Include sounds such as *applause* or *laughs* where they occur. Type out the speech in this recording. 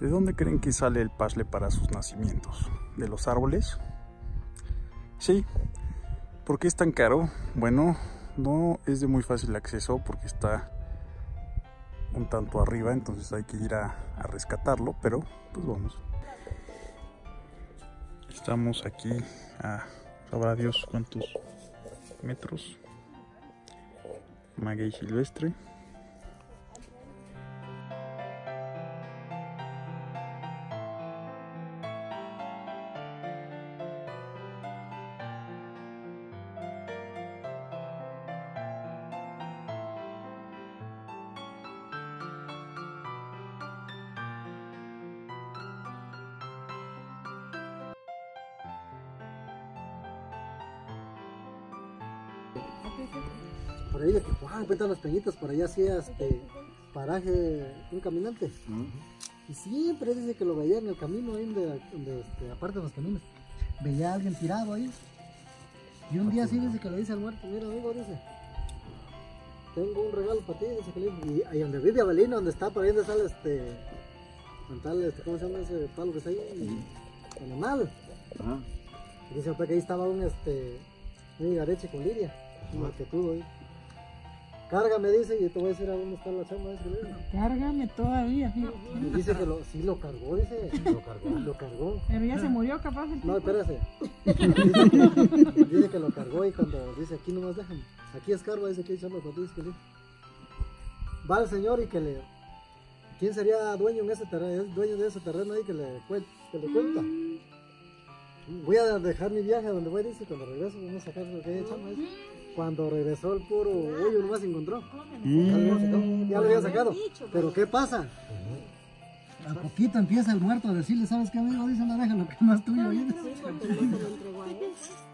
¿De dónde creen que sale el pasle para sus nacimientos? ¿De los árboles? Sí. ¿Por qué es tan caro? Bueno, no es de muy fácil acceso porque está un tanto arriba, entonces hay que ir a, rescatarlo, pero pues vamos. Estamos aquí a sabrá Dios cuántos metros. Maguey silvestre. Por ahí de que wow, cuentan las peñitas, por allá hacía este paraje un caminante. Y siempre dice que lo veía en el camino, ahí donde, donde, este, aparte de los caminos. Veía a alguien tirado ahí. Y un día así dice que le dice al muerto, mira amigo, dice, tengo un regalo para ti, dice que le y ahí donde vive Abelino, donde está, por ahí donde sale este, con tal, este, ¿cómo se llama ese palo que está ahí? Animal. Y dice que ahí estaba un este, un igareche con liria, un marquetudo ahí. Cárgame, dice, y te voy a decir a dónde está la chamba. Que le dice. Cárgame todavía, fíjate. Y dice que lo, sí lo cargó, dice. Lo cargó. Lo cargó. Pero ya se murió capaz el No, tipo. espérese. Dice, dice que lo cargó y cuando dice aquí nomás déjame. Aquí escarba, dice que hay chamba ti, dice que le. Va el señor y que le. ¿Quién sería dueño en ese terreno? Es dueño de ese terreno ahí que le, cuen- que le cuenta. Voy a dejar mi viaje a donde voy, dice, cuando regreso vamos a sacar lo que hay de chamba. dice. Cuando regresó el puro hoyo nomás encontró. Sacado, Ya lo había sacado. Pero ¿qué pasa? A poquito empieza el muerto a decirle, ¿sabes qué amigo? Dice la deja lo que no es tuyo. oye. *laughs*